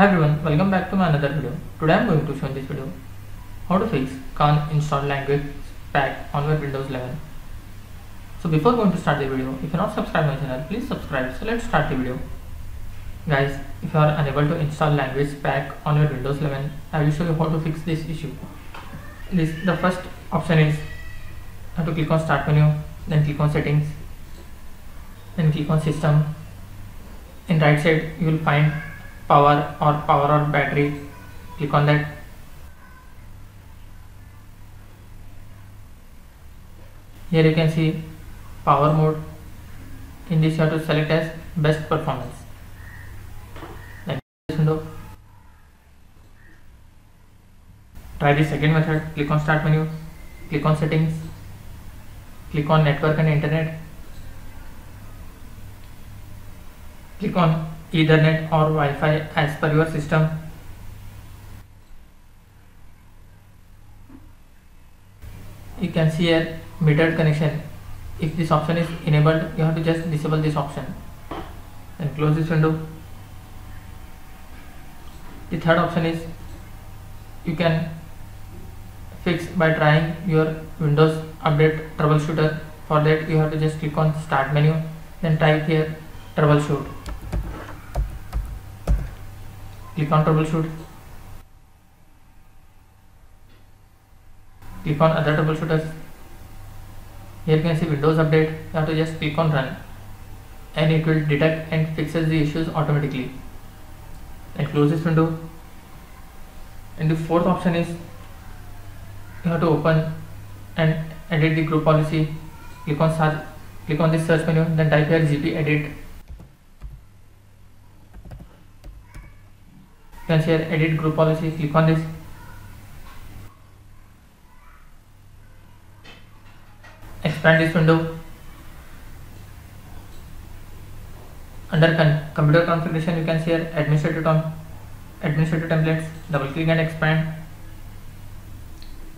Hi everyone, welcome back to my another video. Today I am going to show in this video how to fix can't install language pack on your Windows 11. So before going to start the video, if you are not subscribed my channel, please subscribe. So let's start the video. Guys, if you are unable to install language pack on your Windows 11, I will show you how to fix this issue. This the first option is how to click on start menu, then click on settings, then click on system. In right side you will find power or power or battery click on that here you can see power mode in this you have to select as best performance then this window try the second method click on start menu click on settings click on network and internet click on ethernet or wi-fi as per your system. You can see here metered connection. If this option is enabled you have to just disable this option and close this window. The third option is you can fix by trying your windows update troubleshooter. For that you have to just click on start menu then type here troubleshoot click on troubleshoot. Click on other troubleshooters. Here you can see windows update. You have to just click on run. And it will detect and fixes the issues automatically. And close this window. And the fourth option is you have to open and edit the group policy. Click on search click on this search menu then type here gp edit you can see here edit group policy click on this expand this window under con computer configuration you can see here administrator term administrator templates double click and expand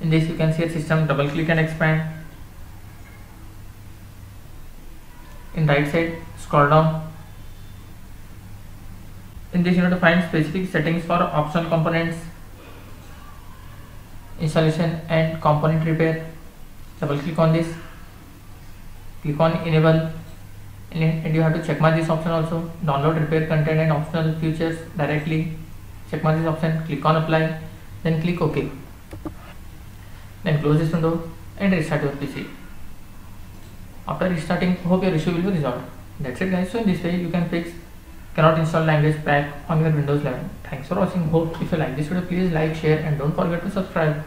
in this you can see here system double click and expand in right side scroll down in this you have to find specific settings for optional components installation and component repair. Double click on this. Click on enable. And you have to check mark this option also. Download repair content and optional features directly. Check mark this option. Click on apply. Then click ok. Then close this window and restart your pc after restarting hope your issue will be resolved. That's it guys. So in this way you can fix cannot install language pack on your windows 11 thanks for watching. Hope if you like this video please like share and don't forget to subscribe